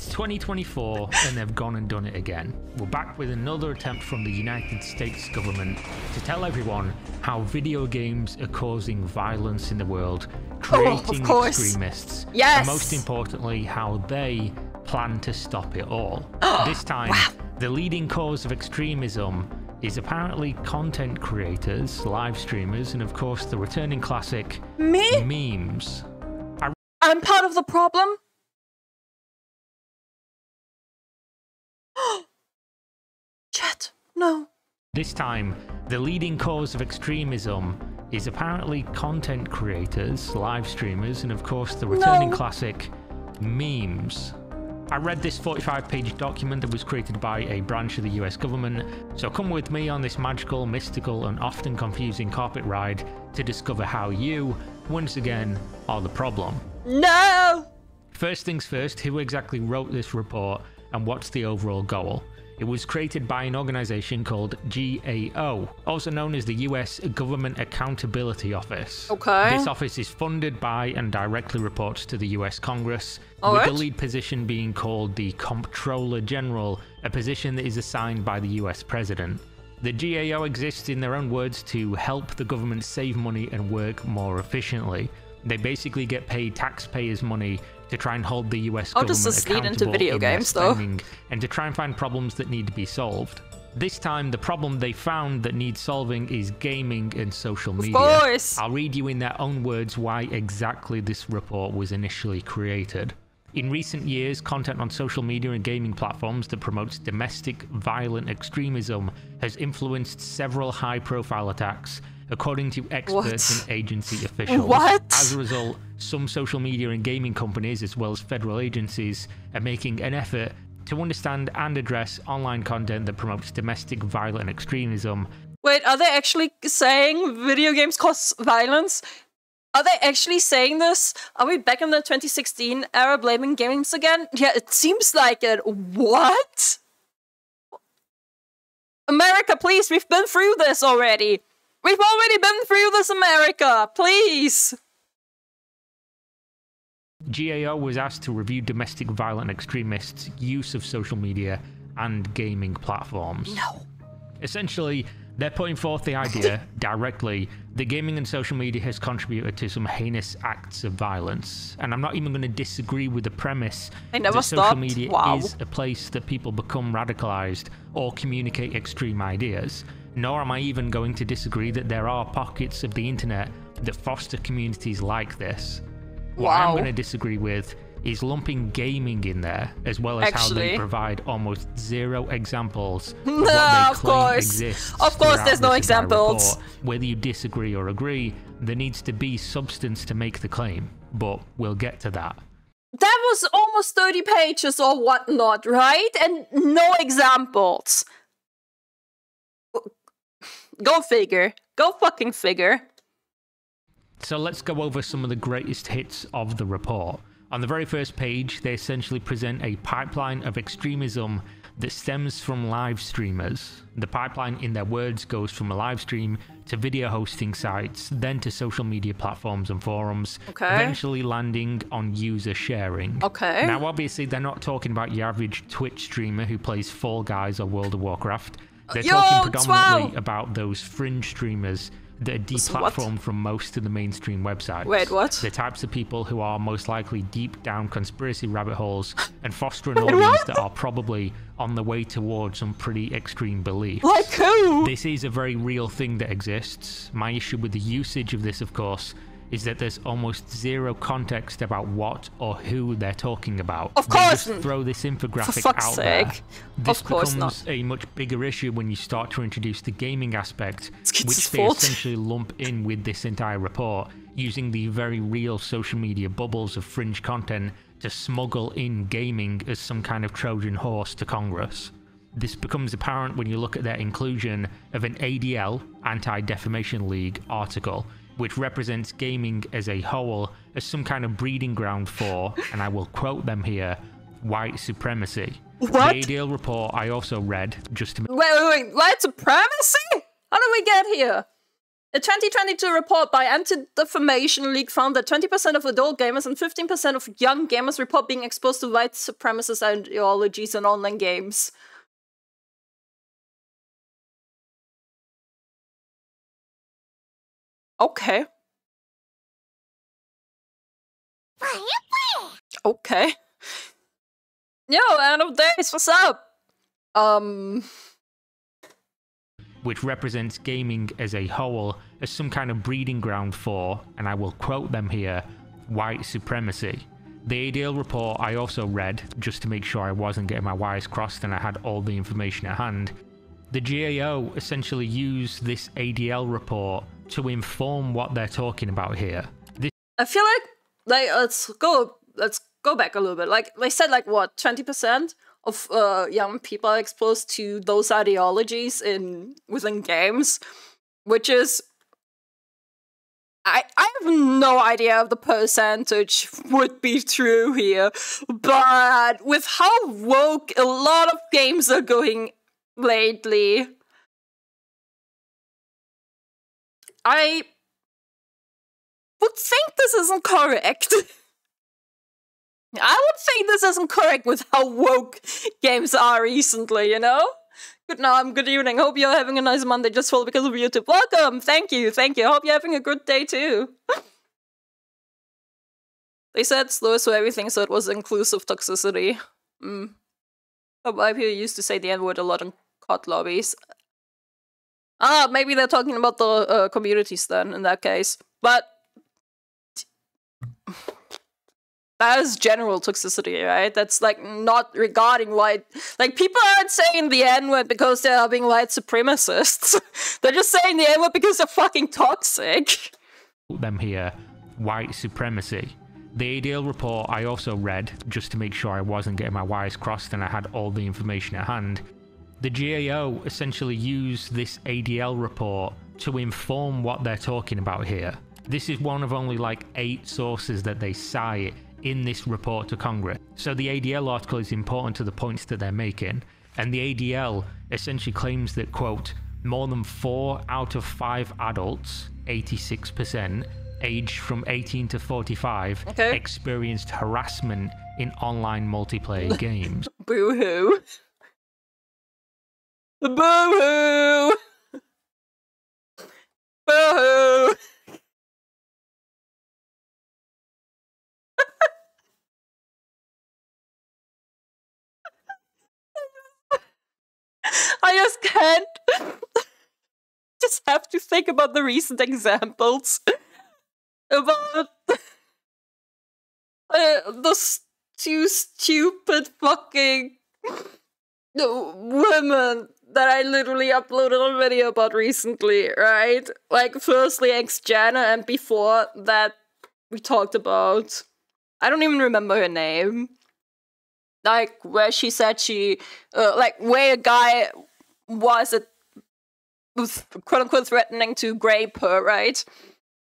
It's 2024 and they've gone and done it again. We're back with another attempt from the United States government to tell everyone how video games are causing violence in the world, oh, creating Oh, extremists, Yes. and most importantly, how they plan to stop it all. this time, the leading cause of extremism is apparently content creators, live streamers, and of course the returning classic Me? memes. I'm part of the problem? Chat, no. This time, the leading cause of extremism is apparently content creators, live streamers, and of course the returning No. classic memes. I read this 45 page document that was created by a branch of the US government, so come with me on this magical, mystical, and often confusing carpet ride to discover how you, once again, are the problem. No! First things first, who exactly wrote this report and what's the overall goal? It was created by an organization called GAO, also known as the US Government Accountability Office. Okay. This office is funded by and directly reports to the US Congress, All with the lead position being called the Comptroller General, a position that is assigned by the US President. The GAO exists, in their own words, to help the government save money and work more efficiently. They basically get paid taxpayers' money to try and hold the US How government does this lead into accountable video in their games, though? and to try and find problems that need to be solved. This time, the problem they found that needs solving is gaming and social media. Of course. I'll read you in their own words why exactly this report was initially created. In recent years, content on social media and gaming platforms that promotes domestic violent extremism has influenced several high profile attacks, according to experts What? and agency officials. What? As a result, some social media and gaming companies, as well as federal agencies, are making an effort to understand and address online content that promotes domestic violence and extremism Wait, are they actually saying video games cause violence? Are they actually saying this? Are we back in the 2016 era blaming games again? Yeah, it seems like it. What? America, please, we've been through this already. We've already been through this, America, please. GAO was asked to review domestic violent extremists' use of social media and gaming platforms. No. Essentially, they're putting forth the idea directly that gaming and social media has contributed to some heinous acts of violence. And I'm not even going to disagree with the premise that social stopped. media Wow. is a place that people become radicalized or communicate extreme ideas. Nor am I even going to disagree that there are pockets of the internet that foster communities like this. What I'm going to disagree with is lumping gaming in there, as well as how they provide almost zero examples of No, what of course. Of course there's no examples. report. Whether you disagree or agree, there needs to be substance to make the claim, but we'll get to that. That was almost 30 pages or whatnot, right? And no examples. Go figure. Go fucking figure. So let's go over some of the greatest hits of the report. On the very first page, they essentially present a pipeline of extremism that stems from live streamers. The pipeline, in their words, goes from a live stream to video hosting sites, then to social media platforms and forums, Okay. eventually landing on user sharing. Okay. Now, obviously, they're not talking about your average Twitch streamer who plays Fall Guys or World of Warcraft. They're Yo, talking predominantly Twelve! about those fringe streamers that are what? deplatformed from most of the mainstream websites. Wait, what? The types of people who are most likely deep down conspiracy rabbit holes and foster an audience what? that are probably on the way towards some pretty extreme beliefs. Like who? This is a very real thing that exists. My issue with the usage of this, of course, is that there's almost zero context about what or who they're talking about. Of They course just throw this infographic fuck's out there. sake. This Of course becomes a much bigger issue when you start to introduce the gaming aspect, which they fault. essentially lump in with this entire report, using the very real social media bubbles of fringe content to smuggle in gaming as some kind of Trojan horse to Congress. This becomes apparent when you look at their inclusion of an ADL, Anti Defamation League, article, which represents gaming as a whole as some kind of breeding ground for, and I will quote them here, white supremacy. What? The ADL report I also read just to Wait, wait, wait. White supremacy? How did we get here? A 2022 report by Anti-Defamation League found that 20% of adult gamers and 15% of young gamers report being exposed to white supremacist ideologies in online games. Okay. Okay. Yo, end of days, what's up? Um which represents gaming as a whole as some kind of breeding ground for, and I will quote them here, white supremacy. The ADL report I also read, just to make sure I wasn't getting my wires crossed and I had all the information at hand. The GAO essentially used this ADL report to inform what they're talking about here. This I feel like like let's go let's go back a little bit. Like they said like what, 20%? of uh, young people are exposed to those ideologies in within games, which is I I have no idea if the percentage would be true here, but with how woke a lot of games are going lately, I would think this isn't correct. I would say this isn't correct with how woke games are recently, you know? Good night, good evening. Hope you're having a nice Monday just full because of YouTube. Welcome! Thank you, thank you. Hope you're having a good day too. they said slow so everything, so it was inclusive toxicity. Mm. Vibe here used to say the N word a lot in COD lobbies. Ah, maybe they're talking about the uh, communities then, in that case. But that is general toxicity, right? That's like not regarding white. Like people aren't saying the N word because they're being white supremacists. they're just saying the N word because they're fucking toxic. Them here, white supremacy. The ADL report I also read just to make sure I wasn't getting my wires crossed and I had all the information at hand. The GAO essentially used this ADL report to inform what they're talking about here. This is one of only like eight sources that they cite in this report to Congress. So the ADL article is important to the points that they're making, and the ADL essentially claims that, quote, more than four out of five adults, 86%, aged from 18 to 45, okay. experienced harassment in online multiplayer games. Boo hoo. Boo hoo. Boo hoo. I just can't. just have to think about the recent examples about uh, those two stupid fucking women that I literally uploaded a video about recently, right? Like, firstly, Xjana, and before that, we talked about. I don't even remember her name like where she said she uh, like where a guy was a was quote unquote threatening to grape her, right?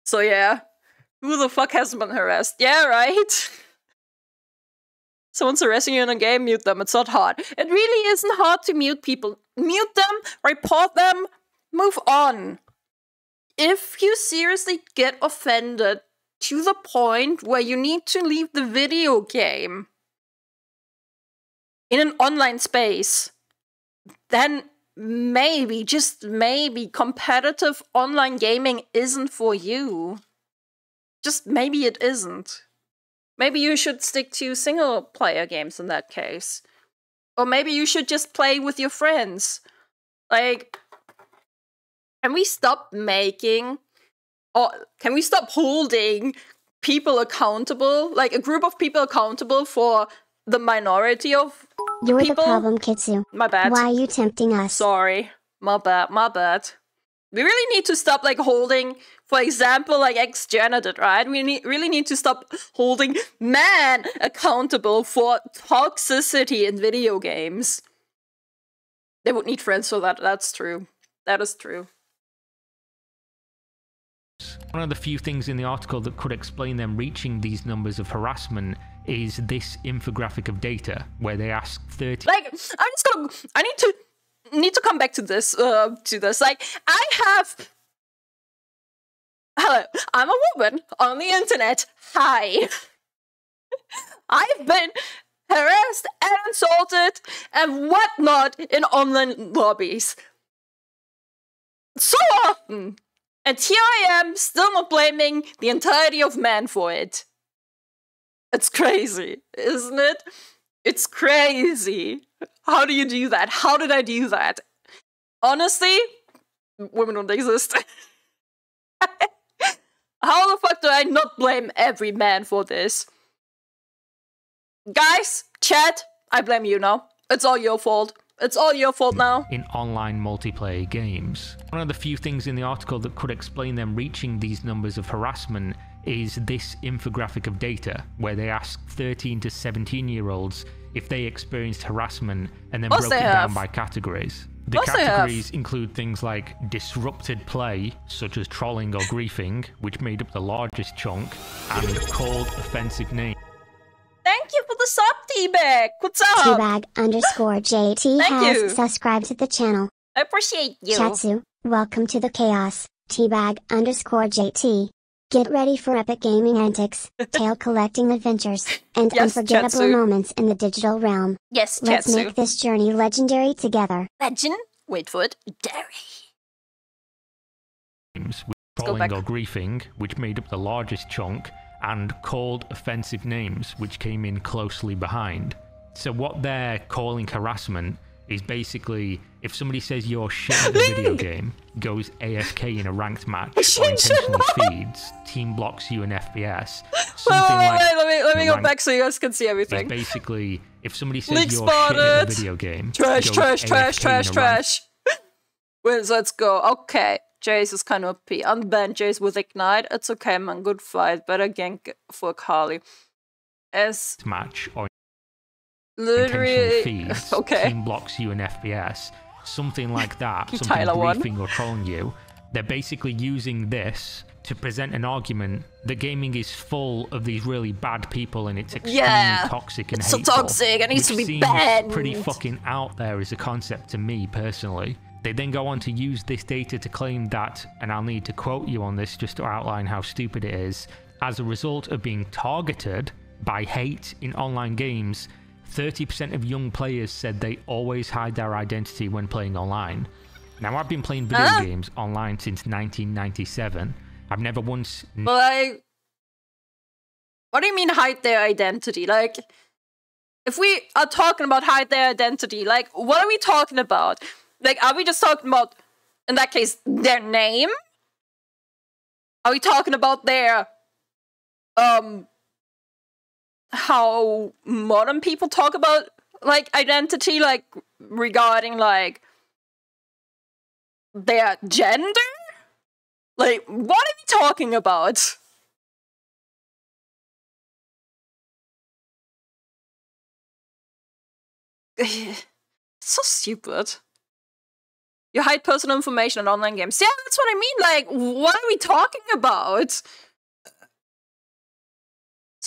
So yeah. Who the fuck hasn't been harassed? Yeah, right? Someone's harassing you in a game, mute them. It's not hard. It really isn't hard to mute people. Mute them, report them, move on. If you seriously get offended to the point where you need to leave the video game, in an online space, then maybe, just maybe, competitive online gaming isn't for you. Just maybe it isn't. Maybe you should stick to single player games in that case. Or maybe you should just play with your friends. Like, can we stop making, or can we stop holding people accountable, like a group of people accountable for the minority of You're people. the problem, Kitsu. My bad. Why are you tempting us? Sorry. My bad. My bad. We really need to stop like holding, for example, like did, right? We need, really need to stop holding man accountable for toxicity in video games. They would need friends for that. That's true. That is true. One of the few things in the article that could explain them reaching these numbers of harassment is this infographic of data where they ask 30 like i'm just gonna i need to need to come back to this uh to this like i have Hello, I'm a woman on the internet. Hi. I've been harassed and insulted and whatnot in online lobbies. So often. And here I am, still not blaming the entirety of men for it. It's crazy, isn't it? It's crazy. How do you do that? How did I do that? Honestly, women don't exist. How the fuck do I not blame every man for this? Guys, chat, I blame you now. It's all your fault. It's all your fault now. in online multiplayer games. One of the few things in the article that could explain them reaching these numbers of harassment is this infographic of data, where they asked 13 to 17 year olds if they experienced harassment and then Must broke they it down by categories. The Must categories include things like disrupted play, such as trolling or griefing, which made up the largest chunk, and called offensive names. Thank you for the sub, T-Bag. What's up? Teabag underscore JT has you. subscribed to the channel. I appreciate you. Chatsu, welcome to the chaos. Teabag underscore JT. Get ready for epic gaming antics, tale collecting adventures, and Yes, unforgettable Chatsu. moments in the digital realm. Yes, Let's Chatsu. make this journey legendary together. Legend, wait for it, Derry. names, with trolling or griefing, which made up the largest chunk, and called offensive names, which came in closely behind. So what they're calling harassment is basically if somebody says you're shit at a video game, goes AFK in a ranked match, or intentionally feeds, team blocks you in FPS, Wait, something wait, like wait, let me, let me go rank- back so you guys can see everything. basically if somebody says Leak you're shit at a video game, Trash, trash, trash, AFK trash, trash. Wait, let's go. Okay. Jace is kind of OP. Unban Jace with Ignite. It's okay, man. Good fight. Better gank for Kali. As match or literally. okay. team blocks you in FPS, something like that, something won. griefing or trolling you. They're basically using this to present an argument that gaming is full of these really bad people and it's extremely Yeah, toxic and it's so toxic, it needs to be banned. Pretty fucking out there as a concept to me personally. They then go on to use this data to claim that, and I'll need to quote you on this just to outline how stupid it is. As a result of being targeted by hate in online games, 30% of young players said they always hide their identity when playing online. Now, I've been playing video Huh? games online since 1997. I've never once But like, what do you mean hide their identity? Like, if we are talking about hide their identity, like, what are we talking about? Like, are we just talking about, in that case, their name? Are we talking about their, um, how modern people talk about like identity, like regarding like their gender? Like, what are we talking about? so stupid. You hide personal information in online games. Yeah, that's what I mean. Like, what are we talking about?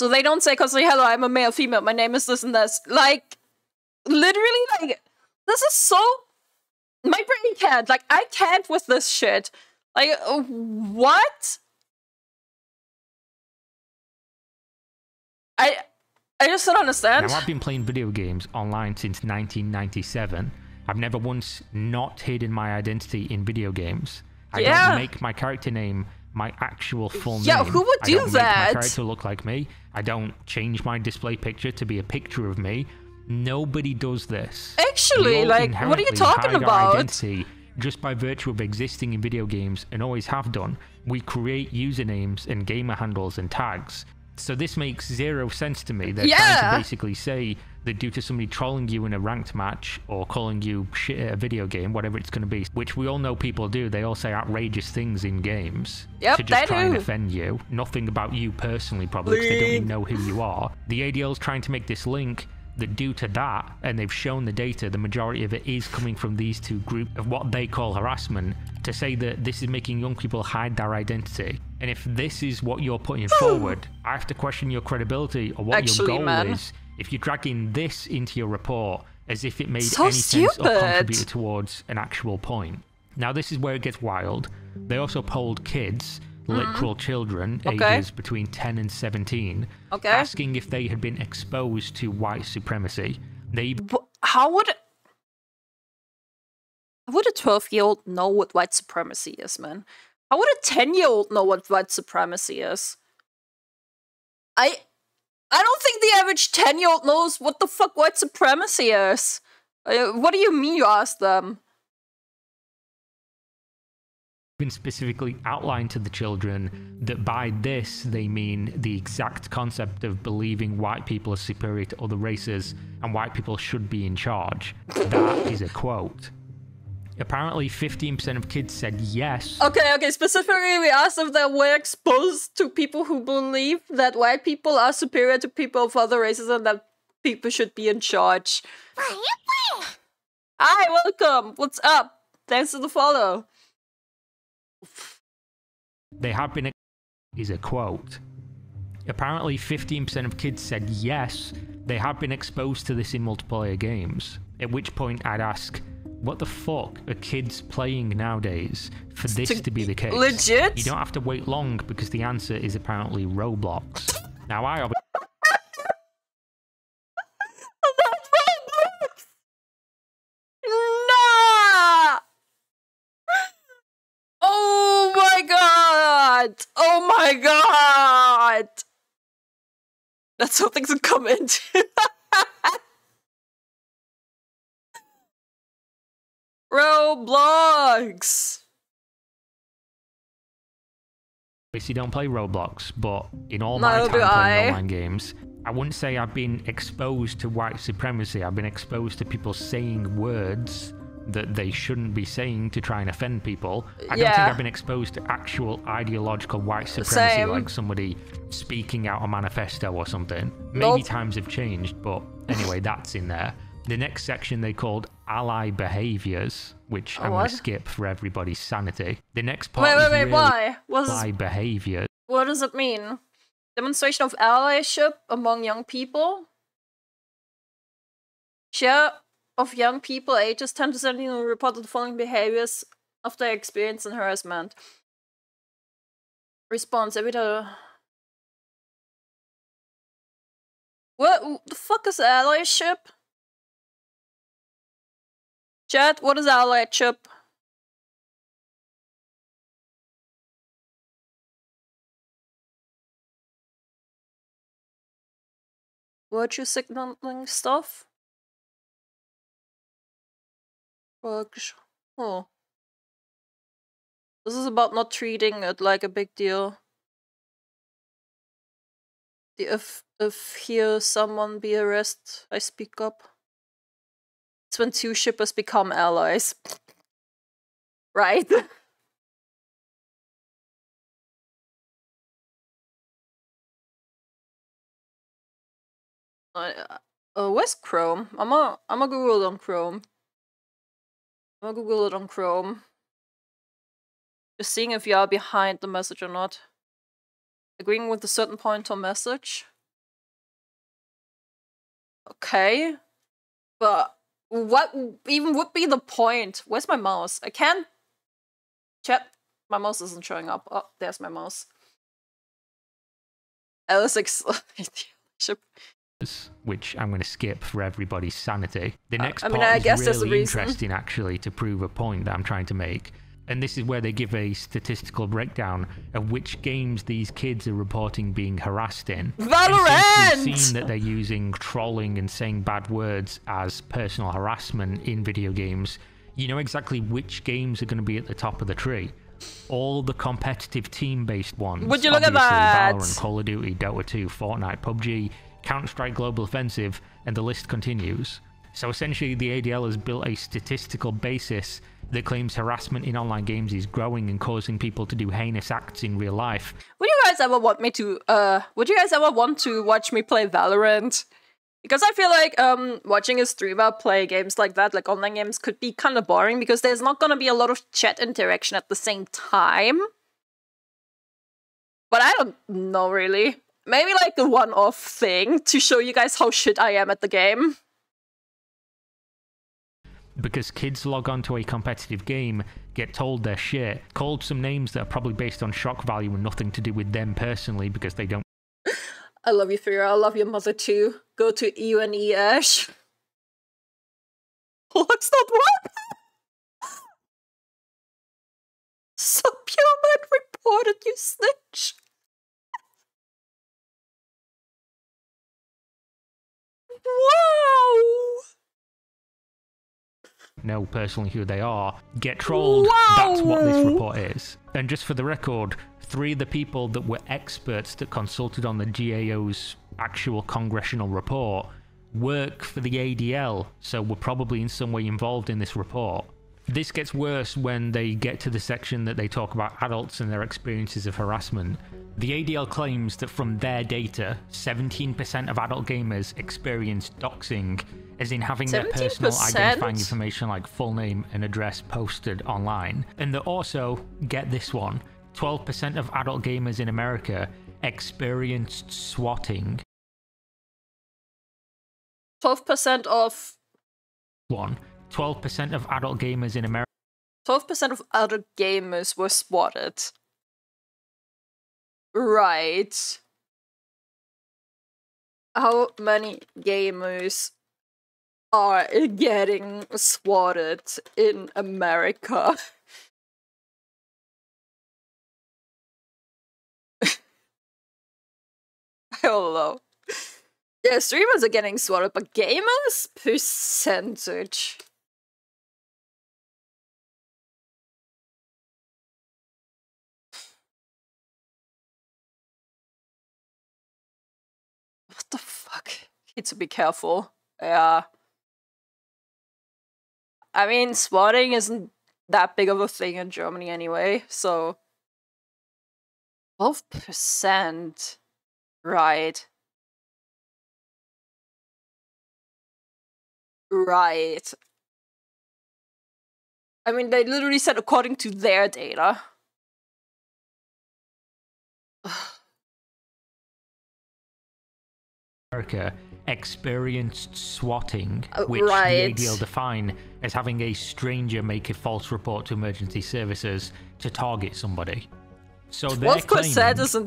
So they don't say, like, hello, I'm a male, female, my name is this and this. Like, literally, like, this is so. My brain can't. Like, I can't with this shit. Like, what? I. I just don't understand. Now, I've been playing video games online since 1997. I've never once not hidden my identity in video games. I Yeah. don't make my character name my actual full Yeah, name. who would I do don't that? Make my character look like me. I don't change my display picture to be a picture of me. Nobody does this. Actually, like, what are you talking about? identity just by virtue of existing in video games and always have done. We create usernames and gamer handles and tags. So this makes zero sense to me. They're trying to basically say that due to somebody trolling you in a ranked match or calling you shit at a video game, whatever it's going to be, which we all know people do, they all say outrageous things in games Yep, to just try and do. offend you. Nothing about you personally, probably, because they don't even know who you are. The ADL's trying to make this link that due to that, and they've shown the data, the majority of it is coming from these two groups of what they call harassment, to say that this is making young people hide their identity. And if this is what you're putting forward, I have to question your credibility or what Actually, your goal man. is if you're dragging this into your report as if it made So any sense or contributed towards an actual point. Now, this is where it gets wild. They also polled kids, literal children Okay. ages between 10 and 17, Okay. asking if they had been exposed to white supremacy. They How would how would a twelve year old know what white supremacy is, man? How would a ten year old know what white supremacy is? I I don't think the average ten year old knows what the fuck white supremacy is. Uh, what do you mean you asked them? Been specifically outlined to the children that by this they mean the exact concept of believing white people are superior to other races and white people should be in charge. That is a quote. Apparently, 15% of kids said yes. Okay, okay. Specifically, we asked if they were exposed to people who believe that white people are superior to people of other races and that people should be in charge. Hi, welcome. What's up? Thanks for the follow. They have been. Is a quote. Apparently, 15% of kids said yes, they have been exposed to this in multiplayer games. At which point, I'd ask, what the fuck are kids playing nowadays for this To- to be the case? legit? You don't have to wait long because the answer is apparently Roblox. Now, I obviously. Nah! Oh my Oh my god! That's something to comment. Roblox! obviously don't play Roblox, but in all my time playing I. online games, I wouldn't say I've been exposed to white supremacy. I've been exposed to people saying words that they shouldn't be saying to try and offend people. I don't think I've been exposed to actual ideological white supremacy, Same. like somebody speaking out a manifesto or something. Maybe Nope. times have changed, but anyway, that's in there. The next section they called ally behaviors, which oh, I'm going to skip for everybody's sanity. The next part Wait, wait, wait, really why? What, is, ally behaviors. what does it mean? Demonstration of allyship among young people? Share of young people ages 10 to 17 who reported the following behaviors of their experience in harassment. Response, every. What the fuck is allyship? Chat, what is allyship? Virtue signaling stuff? Oh. This is about not treating it like a big deal. If if hear someone be arrested, I speak up. It's when two shippers become allies. right? Uh, uh, where's Chrome? I'm a I'm a Google on Chrome. Gonna Google it on Chrome. Just seeing if you are behind the message or not. Agreeing with a certain point or message. Okay. But what even would be the point? Where's my mouse? I can't chat. My mouse isn't showing up. Oh, there's my mouse. Ex- which I'm going to skip for everybody's sanity. The next I mean, part I is really interesting, actually, to prove a point that I'm trying to make. And this is where they give a statistical breakdown of which games these kids are reporting being harassed in. And Valorant! we've seen that they're using trolling and saying bad words as personal harassment in video games, you know exactly which games are going to be at the top of the tree. All the competitive team-based ones. Would you look at that? Valorant, Call of Duty, Dota 2, Fortnite, PUBG, Counter-Strike Global Offensive, and the list continues. So essentially, the ADL has built a statistical basis that claims harassment in online games is growing and causing people to do heinous acts in real life. Would you guys ever want me to uh would you guys ever want to watch me play Valorant? Because I feel like um watching a streamer play games like that, like online games, could be kind of boring because there's not gonna be a lot of chat interaction at the same time. But I don't know really. Maybe like a one-off thing to show you guys how shit I am at the game. because kids log onto a competitive game, get told their shit, called some names that are probably based on shock value and nothing to do with them personally because they don't I love you, Fira. I love your mother too. Go to UNE Ash. What's that what? Supplement reported you snitch. Know personally who they are get trolled. Wow. That's what this report is. And just for the record, three of the people that were experts that consulted on the GAO's actual congressional report work for the ADL, so were probably in some way involved in this report. This gets worse when they get to the section that they talk about adults and their experiences of harassment. The ADL claims that from their data, 17% of adult gamers experience doxing, as in having their personal identifying information like full name and address posted online. And that also, get this one, 12% of adult gamers in America experienced swatting. 12% of One, 12% of adult gamers in America 12% of adult gamers were swatted. Right. How many gamers are getting swatted in America? Don't. Yeah, streamers are getting swatted, but gamers? Percentage. Fuck? Need to be careful. Yeah. I mean, swatting isn't that big of a thing in Germany anyway, so. 12%. Right. Right. I mean, they literally said according to their data. America experienced swatting, Uh, which right. the ADL define as having a stranger make a false report to emergency services to target somebody. So they're 12% claiming is out of 60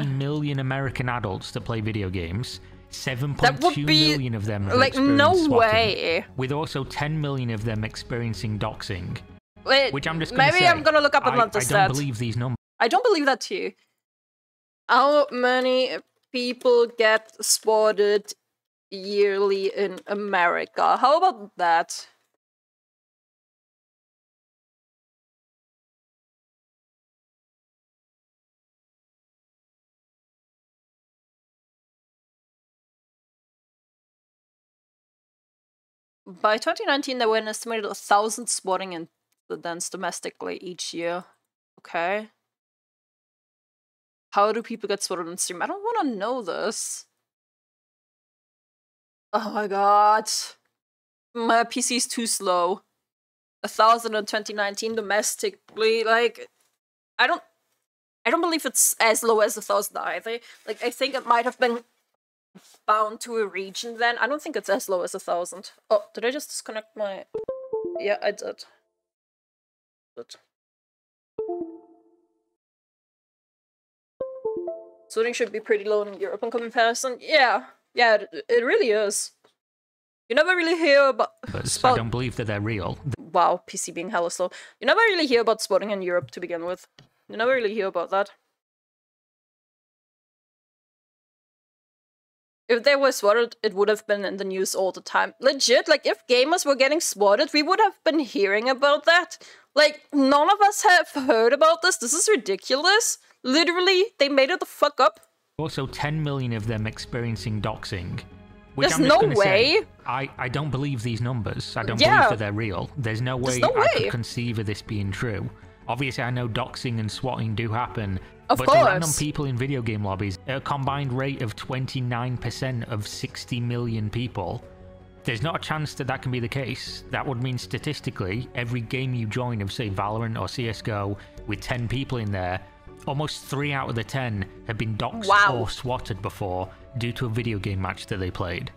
insane. million American adults that play video games, 7.2 That would be- million of them Like, no swatting, way. With also 10 million of them experiencing doxing, Wait, which I'm just gonna maybe say, I'm gonna look up I, another I stat. don't believe these numbers. I don't believe that too. How many people get swatted yearly in America? How about that? By 2019, there were an estimated 1,000 swatting incidents domestically each year. Okay. How do people get swatted on stream? I don't want to know this. Oh my god. My PC is too slow. A thousand in 2019 domestically, like, I don't, I don't believe it's as low as a thousand either. Like, I think it might have been bound to a region then. I don't think it's as low as a thousand. Oh, did I just disconnect my? Yeah, I did. Good. Swooning should be pretty low in Europe in comparison. Yeah, yeah, it, it really is. You never really hear about. I don't believe that they're real. wow, PC being hella slow. You never really hear about swatting in Europe to begin with. You never really hear about that. If they were swatted, it would have been in the news all the time. Legit, like if gamers were getting swatted, we would have been hearing about that. Like none of us have heard about this. This is ridiculous. Literally, they made it the fuck up. Also, 10 million of them experiencing doxing. Which There's no gonna say, way. I, I don't believe these numbers. I don't Yeah. believe that they're real. There's no way There's no I way. could conceive of this being true. Obviously, I know doxing and swatting do happen. Of but to random course. people in video game lobbies, at a combined rate of 29% of 60 million people, there's not a chance that that can be the case. That would mean statistically, every game you join of, say, Valorant or CSGO with 10 people in there, almost 3 out of the 10 have been doxed Wow. or swatted before due to a video game match that they played.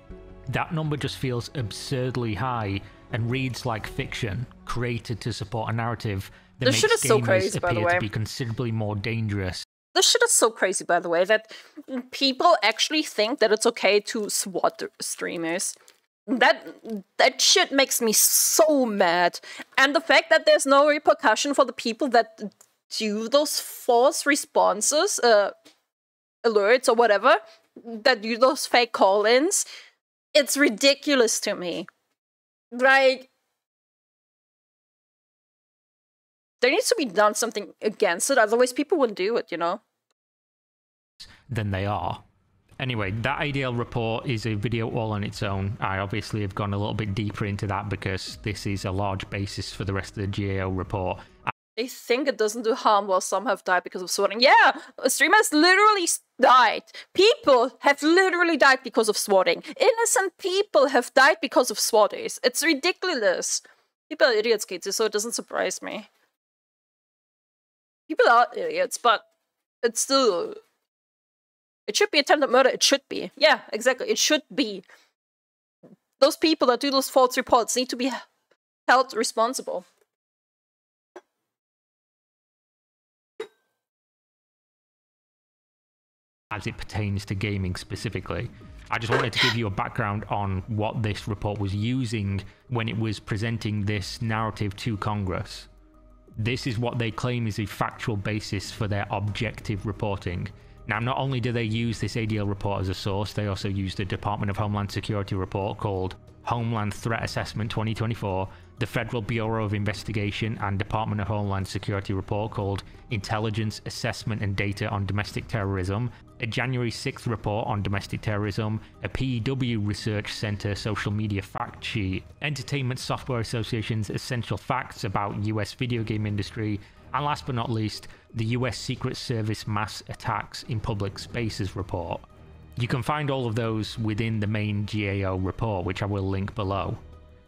That number just feels absurdly high and reads like fiction, created to support a narrative that This makes is so gamers crazy, appear to be considerably more dangerous. This shit is so crazy, by the way, that people actually think that it's okay to swat streamers. That that shit makes me so mad. And the fact that there's no repercussion for the people that do those false responses, uh, alerts or whatever, that do those fake call-ins, it's ridiculous to me. Like, there needs to be done something against it, otherwise people wouldn't do it, you know? than they are. Anyway, that ADL report is a video all on its own. I obviously have gone a little bit deeper into that because this is a large basis for the rest of the GAO report. They think it doesn't do harm while some have died because of swatting. Yeah, streamers literally died. People have literally died because of swatting. Innocent people have died because of swatters. It's ridiculous. People are idiots, Katie, so it doesn't surprise me. People are idiots, but it's still. It should be attempted murder. It should be. Yeah, exactly. It should be. Those people that do those false reports need to be held responsible. As it pertains to gaming specifically. I just wanted to give you a background on what this report was using when it was presenting this narrative to Congress. This is what they claim is a factual basis for their objective reporting. Now, not only do they use this ADL report as a source, they also use the Department of Homeland Security report called Homeland Threat Assessment 2024, the Federal Bureau of Investigation and Department of Homeland Security report called Intelligence Assessment and Data on Domestic Terrorism, a January 6th report on domestic terrorism, a PEW Research Center social media fact sheet, Entertainment Software Association's essential facts about US video game industry, and last but not least, the US Secret Service mass attacks in public spaces report. You can find all of those within the main GAO report, which I will link below.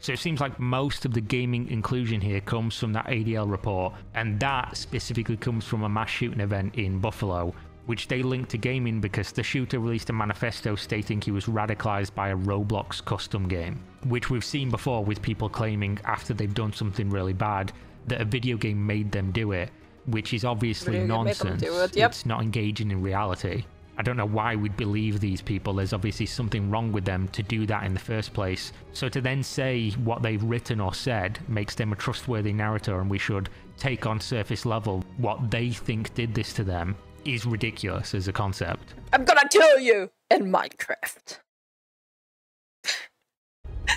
So it seems like most of the gaming inclusion here comes from that ADL report, and that specifically comes from a mass shooting event in Buffalo, which they linked to gaming because the shooter released a manifesto stating he was radicalized by a Roblox custom game, which we've seen before with people claiming after they've done something really bad that a video game made them do it, which is obviously Video game made them nonsense. it, yep. It's not engaging in reality. I don't know why we'd believe these people. There's obviously something wrong with them to do that in the first place. So to then say what they've written or said makes them a trustworthy narrator and we should take on surface level what they think did this to them is ridiculous as a concept. I'm gonna kill you in Minecraft.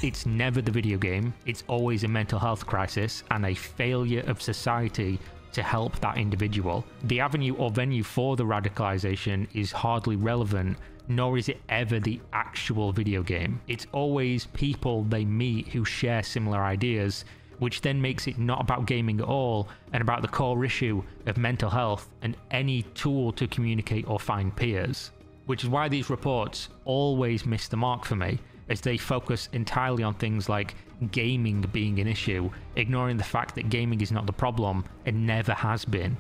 It's never the video game, it's always a mental health crisis and a failure of society to help that individual. The avenue or venue for the radicalization is hardly relevant, nor is it ever the actual video game. It's always people they meet who share similar ideas, which then makes it not about gaming at all and about the core issue of mental health and any tool to communicate or find peers. Which is why these reports always miss the mark for me, as they focus entirely on things like gaming being an issue, ignoring the fact that gaming is not the problem and never has been.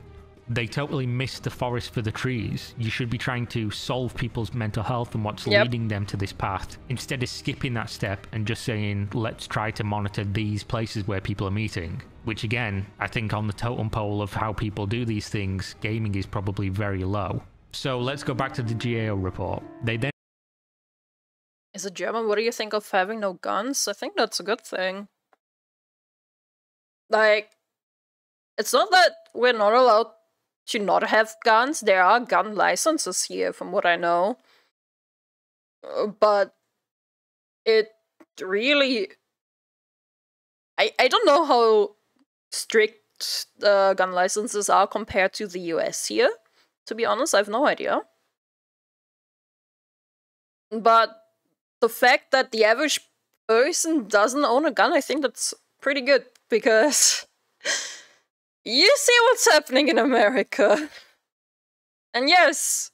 They totally miss the forest for the trees. You should be trying to solve people's mental health and what's Yep. leading them to this path, instead of skipping that step and just saying, let's try to monitor these places where people are meeting. Which, again, I think on the totem pole of how people do these things, gaming is probably very low. So let's go back to the GAO report. They then Is it German? What do you think of having no guns? I think that's a good thing. Like, it's not that we're not allowed to not have guns. There are gun licenses here, from what I know. Uh, But it really. I, I don't know how strict uh, gun licenses are compared to the US here. To be honest, I have no idea. But the fact that the average person doesn't own a gun, I think that's pretty good because you see what's happening in America. And yes,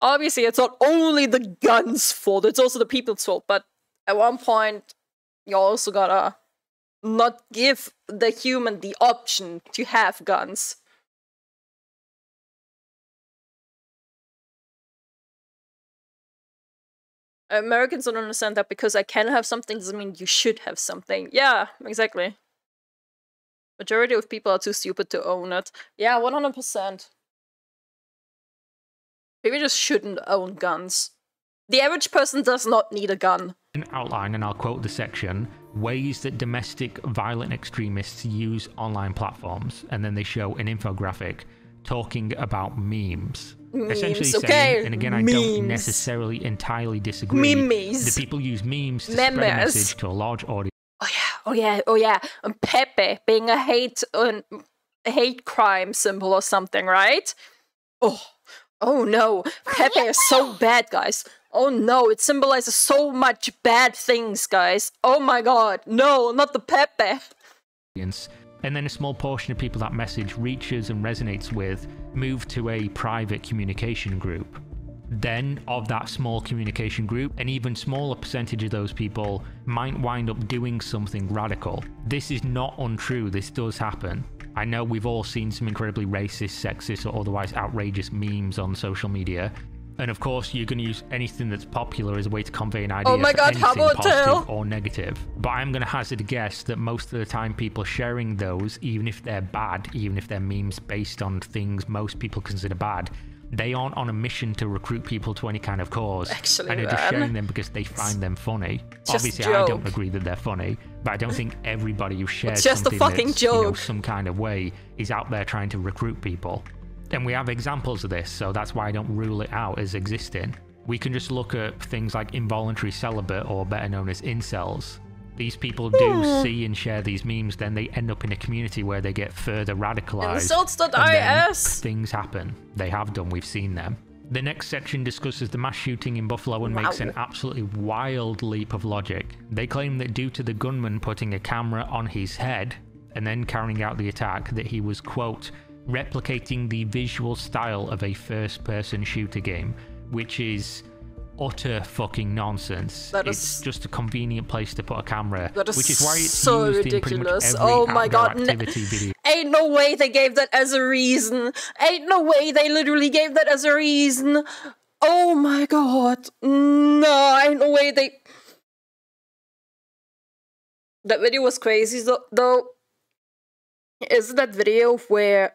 obviously it's not only the gun's fault, it's also the people's fault, but at one point you also gotta not give the human the option to have guns. Americans don't understand that because I can have something doesn't mean you should have something. Yeah, exactly. Majority of people are too stupid to own it. Yeah, 100%. People just shouldn't own guns. The average person does not need a gun. Outline, and I'll quote the section ways that domestic violent extremists use online platforms. And then they show an infographic talking about memes. Essentially Memes, saying, okay, and again, I don't necessarily entirely disagree. Memes. The people use memes to spread a message to a large audience. Oh yeah, oh yeah, oh yeah. And Pepe being a hate um, hate crime symbol or something, right? Oh, oh no, Pepe is so bad, guys. Oh no, it symbolizes so much bad things, guys. Oh my god, no, not the Pepe. And then a small portion of people that message reaches and resonates with move to a private communication group. Then, of that small communication group, an even smaller percentage of those people might wind up doing something radical. This is not untrue, this does happen. I know we've all seen some incredibly racist, sexist, or otherwise outrageous memes on social media. And of course, you're going to use anything that's popular as a way to convey an oh idea Oh my God, how about positive tell? or negative. But I'm going to hazard a guess that most of the time people sharing those, even if they're bad, even if they're memes based on things most people consider bad, they aren't on a mission to recruit people to any kind of cause. Actually, and are just sharing them because they find them funny. Obviously, I don't agree that they're funny, but I don't think everybody who shares just a something fucking that's, you know, joke. some kind of way is out there trying to recruit people. And we have examples of this, so that's why I don't rule it out as existing. We can just look at things like involuntary celibate, or better known as incels. These people do Hmm. see and share these memes, then they end up in a community where they get further radicalized. Insults.is. Things happen. They have done, we've seen them. The next section discusses the mass shooting in Buffalo and makes an absolutely wild leap of logic. They claim that due to the gunman putting a camera on his head and then carrying out the attack, that he was, quote, replicating the visual style of a first person shooter game, which is utter fucking nonsense. That it's is- just a convenient place to put a camera, is which is why it's so used in pretty much every Oh my God, activity video. Ain't no way they gave that as a reason. Ain't no way they literally gave that as a reason. Oh my god. No, ain't no way they. That video was crazy though. Is that video where.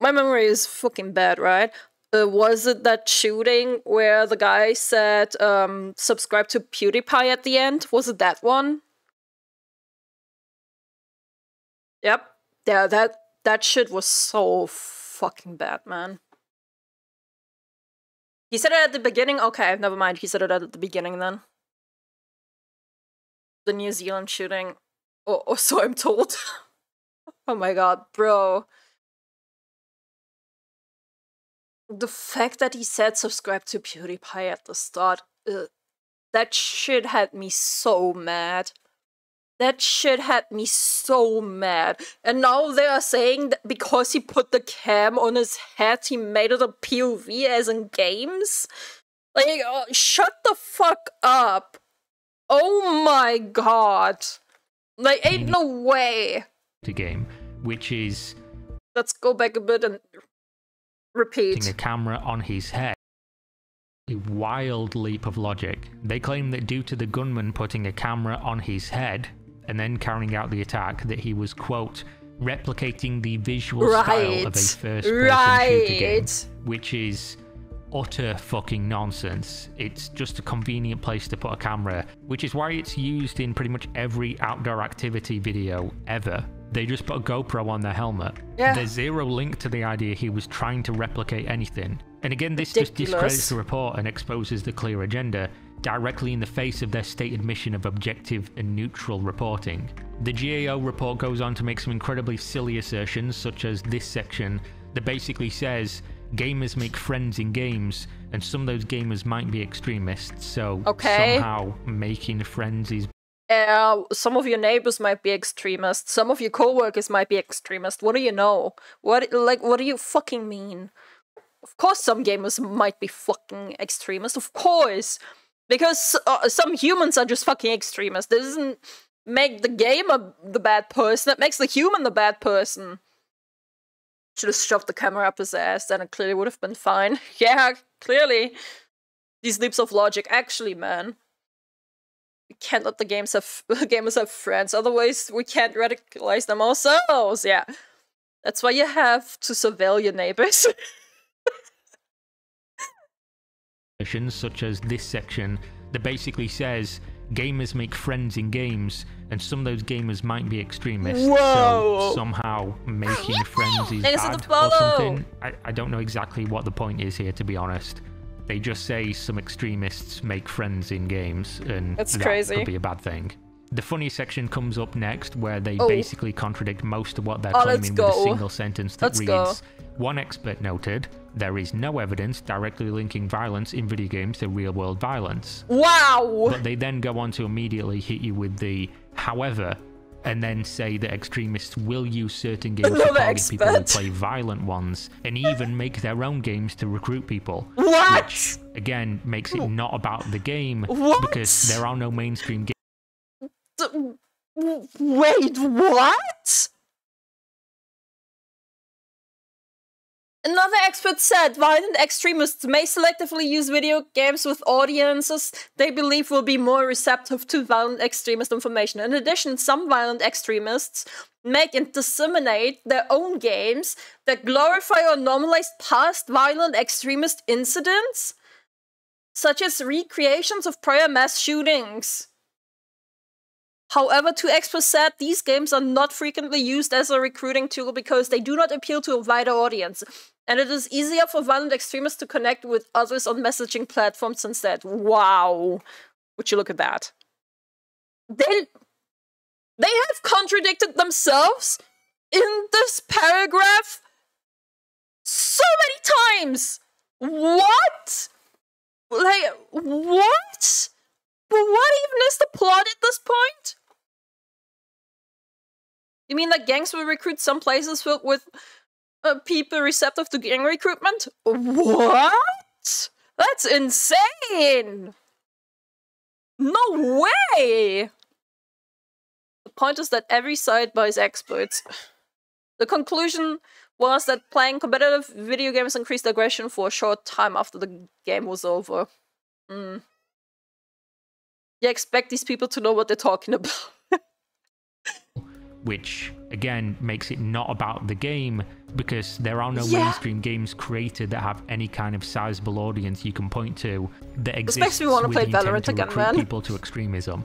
My memory is fucking bad, right? Uh, was it that shooting where the guy said, um, subscribe to PewDiePie at the end? Was it that one? Yep. Yeah, that that shit was so fucking bad, man. He said it at the beginning. Okay, never mind. He said it at the beginning then. The New Zealand shooting. Or, or so I'm told. oh my god, bro. The fact that he said subscribe to PewDiePie at the start, uh, that shit had me so mad. That shit had me so mad. And now they are saying that because he put the cam on his head, he made it a POV as in games? Like, oh, shut the fuck up. Oh my god. Like, ain't no way. The game, which is Let's go back a bit and repeat. a camera on his head. A wild leap of logic. They claim that due to the gunman putting a camera on his head and then carrying out the attack, that he was, quote, replicating the visual style of a first person shooter game, which is utter fucking nonsense. It's just a convenient place to put a camera, which is why it's used in pretty much every outdoor activity video ever. They just put a GoPro on their helmet. Yeah. There's zero link to the idea he was trying to replicate anything. And again, this just Ridiculous. discredits the report and exposes the clear agenda directly in the face of their stated mission of objective and neutral reporting. The GAO report goes on to make some incredibly silly assertions, such as this section that basically says gamers make friends in games, and some of those gamers might be extremists, so Okay. somehow making friends is Uh, some of your neighbors might be extremists. Some of your coworkers might be extremists. What do you know? What like what do you fucking mean? Of course, some gamers might be fucking extremists. Of course, because uh, some humans are just fucking extremists. That doesn't make the gamer the bad person. It makes the human the bad person. Should have shoved the camera up his ass. Then it clearly would have been fine. Yeah, clearly. these leaps of logic. Actually, man, we can't let the games have gamers have friends. Otherwise, we can't radicalize them ourselves. Yeah, that's why you have to surveil your neighbors. such as this section that basically says gamers make friends in games, and some of those gamers might be extremists. Whoa. So somehow making friends is Thanks for the bad or something. I, I don't know exactly what the point is here, to be honest. They just say some extremists make friends in games, and That's that crazy. could be a bad thing. The funny section comes up next, where they Oh. basically contradict most of what they're Oh, claiming with a single sentence that Let's go. reads one expert noted, there is no evidence directly linking violence in video games to real world violence. wow. But they then go on to immediately hit you with the however, and then say that extremists will use certain games to target people who play violent ones, and even make their own games to recruit people. What? Which, again, makes it not about the game, What? because there are no mainstream games. Wait, what? Another expert said violent extremists may selectively use video games with audiences they believe will be more receptive to violent extremist information. In addition, some violent extremists make and disseminate their own games that glorify or normalize past violent extremist incidents, such as recreations of prior mass shootings. However, two experts said these games are not frequently used as a recruiting tool because they do not appeal to a wider audience, and it is easier for violent extremists to connect with others on messaging platforms instead. Wow. Would you look at that? They they have contradicted themselves in this paragraph so many times. What? Like what? But what even is the plot at this point? You mean that gangs will recruit some places filled with uh, people receptive to gang recruitment? What? That's insane! No way! The point is that every side buys experts. The conclusion was that playing competitive video games increased aggression for a short time after the game was over. Mm. You expect these people to know what they're talking about. Which again makes it not about the game because there are no Yeah. mainstream games created that have any kind of sizable audience you can point to that This exists makes me wanna with play Valorant to again, man. people to extremism.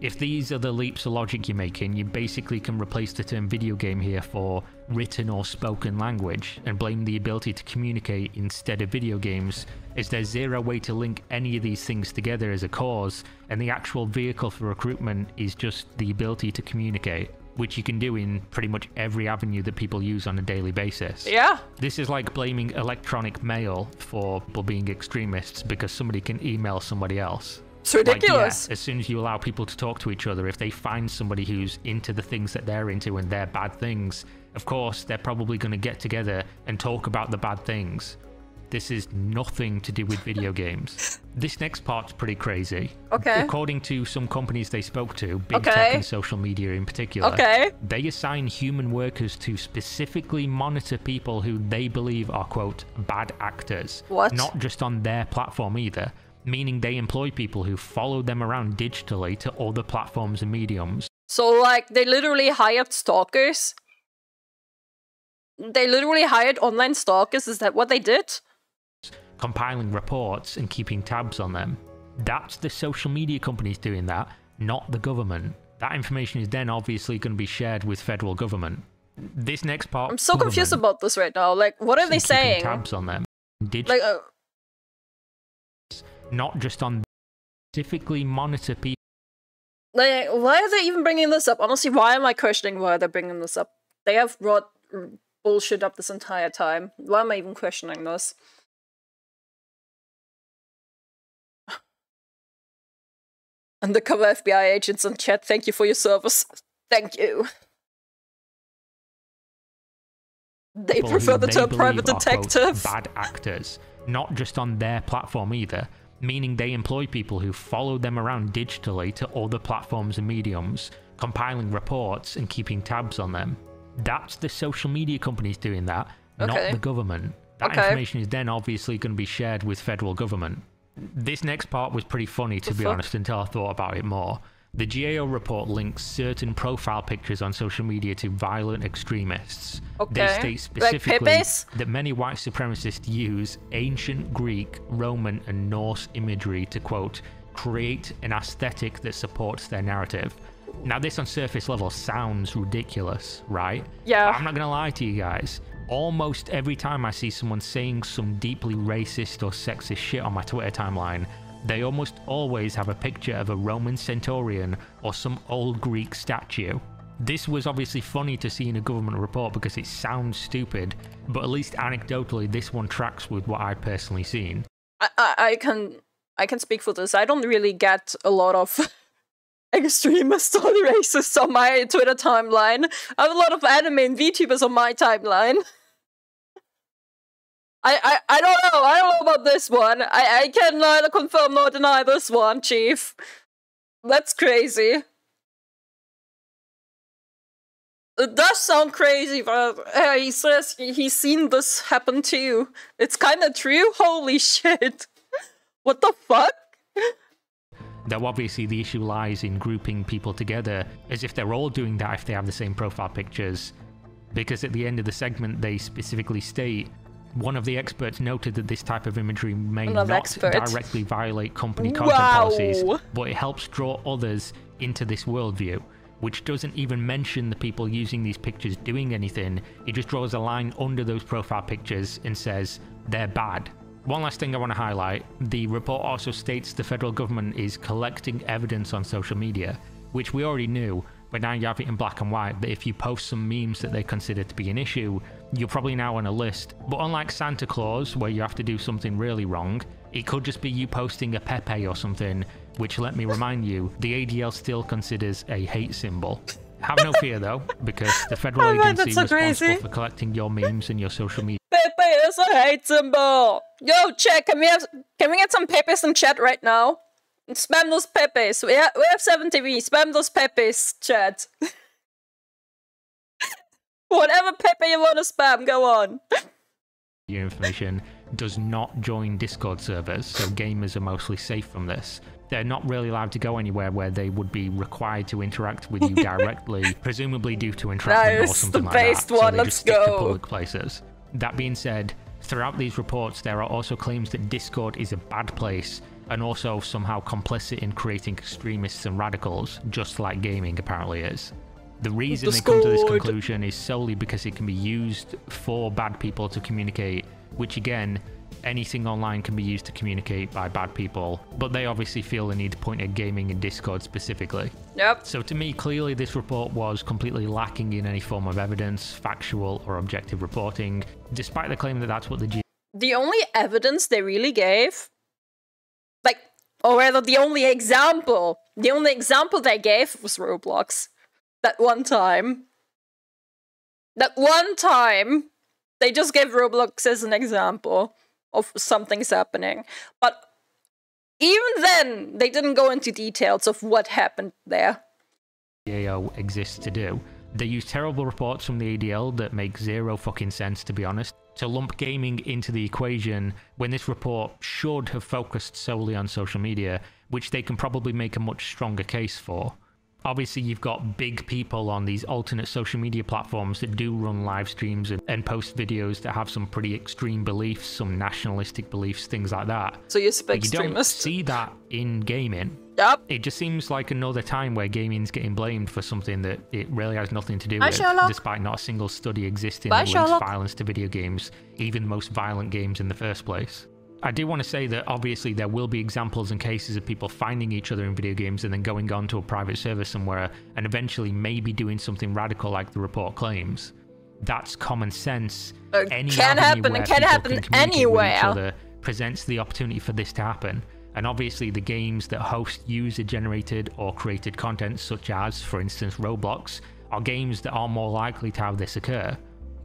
If these are the leaps of logic you're making, you basically can replace the term video game here for written or spoken language and blame the ability to communicate instead of video games, as there's zero way to link any of these things together as a cause, and the actual vehicle for recruitment is just the ability to communicate, which you can do in pretty much every avenue that people use on a daily basis. yeah. This is like blaming electronic mail for people being extremists because somebody can email somebody else. It's Like, yeah, ridiculous. as soon as you allow people to talk to each other, if they find somebody who's into the things that they're into and they're bad things, of course, they're probably going to get together and talk about the bad things. This is nothing to do with video games. This next part's pretty crazy. Okay. According to some companies they spoke to, big Okay. tech and social media in particular, Okay. they assign human workers to specifically monitor people who they believe are, quote, bad actors. What? Not just on their platform either, meaning they employ people who follow them around digitally to other platforms and mediums. So, like, they literally hired stalkers. They literally hired online stalkers. Is that what they did? Compiling reports and keeping tabs on them. That's the social media companies doing that, not the government. That information is then obviously going to be shared with federal government. This next part, I'm so confused about this right now. Like, what are they saying? Tabs on them, Dig- Like, uh, not just on specifically monitor people. like, why are they even bringing this up? Honestly, why am I questioning why they're bringing this up? They have brought bullshit up this entire time. Why am I even questioning this? Undercover FBI agents in chat, thank you for your service. Thank you. They people prefer the term private detective. bad actors, not just on their platform either, meaning they employ people who follow them around digitally to other platforms and mediums, compiling reports and keeping tabs on them. That's the social media companies doing that, Okay. not the government. That Okay. information is then obviously going to be shared with federal government. This next part was pretty funny, to The be fuck? honest, until I thought about it more. The GAO report links certain profile pictures on social media to violent extremists. They state specifically Pepe's? that many white supremacists use ancient Greek, Roman, and Norse imagery to, quote, create an aesthetic that supports their narrative. Now, this on surface level sounds ridiculous, right? Yeah. But I'm not gonna lie to you guys. Almost every time I see someone saying some deeply racist or sexist shit on my Twitter timeline, they almost always have a picture of a Roman centurion or some old Greek statue. This was obviously funny to see in a government report because it sounds stupid, but at least anecdotally, this one tracks with what I've personally seen. I, I, I can I can speak for this. I don't really get a lot of extremists or racists on my Twitter timeline. I have a lot of anime and VTubers on my timeline. I, I, I don't know. I don't know about this one. I, I can neither confirm nor deny this one, Chief. That's crazy. It does sound crazy, but uh, he says he- he's seen this happen too. It's kind of true. Holy shit! What the fuck? Though obviously the issue lies in grouping people together as if they're all doing that if they have the same profile pictures. Because at the end of the segment, they specifically state one of the experts noted that this type of imagery may Another not expert. directly violate company content Wow. policies, but it helps draw others into this worldview, which doesn't even mention the people using these pictures doing anything. It just draws a line under those profile pictures and says they're bad. One last thing I want to highlight the report also states the federal government is collecting evidence on social media, which we already knew, but now you have it in black and white that if you post some memes that they consider to be an issue, you're probably now on a list. But unlike Santa Claus, where you have to do something really wrong, it could just be you posting a Pepe or something, which let me remind you, the ADL still considers a hate symbol. Have no fear though, because the federal Oh agency that's so responsible crazy. for collecting your memes and your social media Pepe is a hate symbol. Yo, chat. Can we have can we get some pepes in chat right now? Spam those pepes. We have we have seven TV. Spam those pepes, chat. Whatever pepe you want to spam, go on. your information does not join Discord servers, so gamers are mostly safe from this. They're not really allowed to go anywhere where they would be required to interact with you directly, presumably due to entrapment or something the like that. based so one, they let's just stick to go. public places. That being said, throughout these reports, there are also claims that Discord is a bad place and also somehow complicit in creating extremists and radicals, just like gaming apparently is. The reason they come to this conclusion is solely because it can be used for bad people to communicate, which again, anything online can be used to communicate by bad people, but they obviously feel the need to point at gaming and Discord specifically. Yep. So to me, clearly this report was completely lacking in any form of evidence, factual or objective reporting, despite the claim that that's what the G- The only evidence they really gave, like, or rather, the only example, the only example they gave was Roblox. That one time. That one time, they just gave Roblox as an example of something's happening. But even then, they didn't go into details of what happened there. GAO exists to do. They use terrible reports from the ADL that make zero fucking sense, to be honest. To lump gaming into the equation when this report should have focused solely on social media, which they can probably make a much stronger case for. Obviously, you've got big people on these alternate social media platforms that do run live streams and, and post videos that have some pretty extreme beliefs, some nationalistic beliefs, things like that. So you speak But you don't see that in gaming. Yep. It just seems like another time where gaming's getting blamed for something that it really has nothing to do Bye, with, Sherlock. despite not a single study existing Bye, that links Sherlock. violence to video games, even the most violent games in the first place. I do want to say that obviously there will be examples and cases of people finding each other in video games and then going on to a private server somewhere and eventually maybe doing something radical like the report claims. That's common sense. Uh, Any can happen, it can happen communicate with each anywhere. other presents the opportunity for this to happen. And obviously, the games that host user generated or created content, such as, for instance, Roblox, are games that are more likely to have this occur.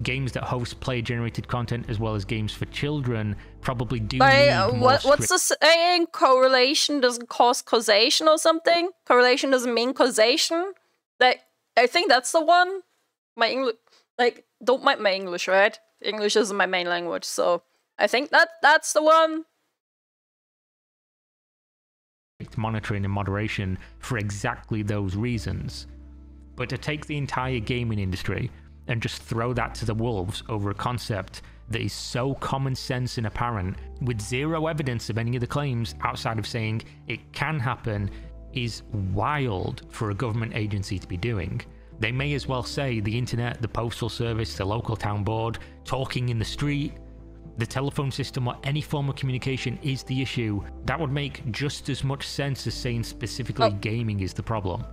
Games that host player generated content, as well as games for children, probably do But need uh, more what, what's the saying? Correlation doesn't cause causation or something? Correlation doesn't mean causation? That I think that's the one. My English, like, don't mind my English, right? English isn't my main language, so I think that that's the one. monitoring and moderation for exactly those reasons. But to take the entire gaming industry and just throw that to the wolves over a concept that is so common sense and apparent with zero evidence of any of the claims outside of saying it can happen is wild for a government agency to be doing. They may as well say the internet, the postal service, the local town board, talking in the street, the telephone system, or any form of communication is the issue. That would make just as much sense as saying specifically Oh. gaming is the problem.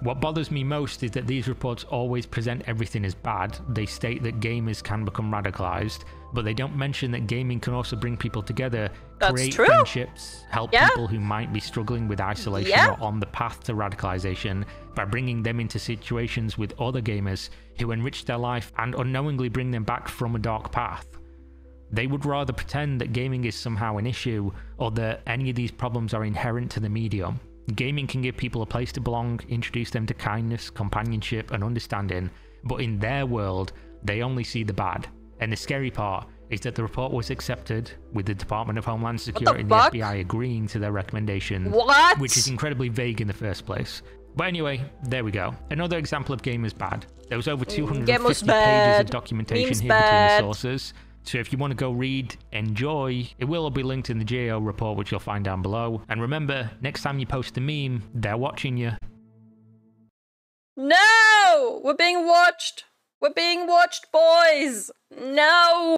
What bothers me most is that these reports always present everything as bad. They state that gamers can become radicalized, but they don't mention that gaming can also bring people together, That's create true. friendships, help Yeah. people who might be struggling with isolation Yeah. or on the path to radicalization by bringing them into situations with other gamers who enrich their life and unknowingly bring them back from a dark path. They would rather pretend that gaming is somehow an issue or that any of these problems are inherent to the medium. Gaming can give people a place to belong, introduce them to kindness, companionship, and understanding, but in their world, they only see the bad. And the scary part is that the report was accepted, with the Department of Homeland Security and the fuck? FBI agreeing to their recommendation, What? which is incredibly vague in the first place. But anyway, there we go. Another example of gamers bad. There was over 250 pages Mm, of documentation Memes here bad. between the sources. So if you want to go read, enjoy, it will all be linked in the GAO report, which you'll find down below. And remember, next time you post a meme, they're watching you. No! We're being watched! We're being watched, boys! No!